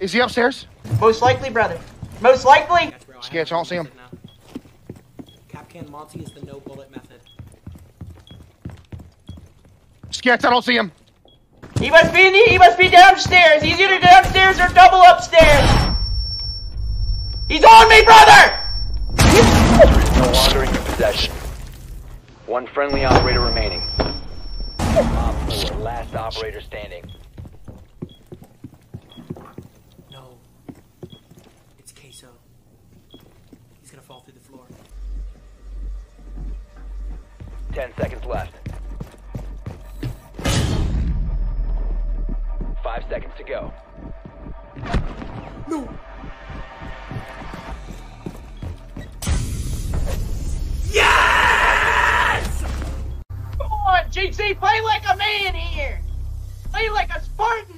Is he upstairs? Most likely, brother. Most likely. Yes, bro. I Sketch, I don't see him. now. Kapkan Monty is the no bullet method. Sketch, I don't see him. He must be in the, he must be downstairs. He's either downstairs or double upstairs. He's on me, brother! No longer in your possession. One friendly operator remaining. Op 4, last operator standing. He's gonna through the floor. Ten seconds left. Five seconds to go. No! Yes! Come on, GC, play like a man here. Play like a Spartan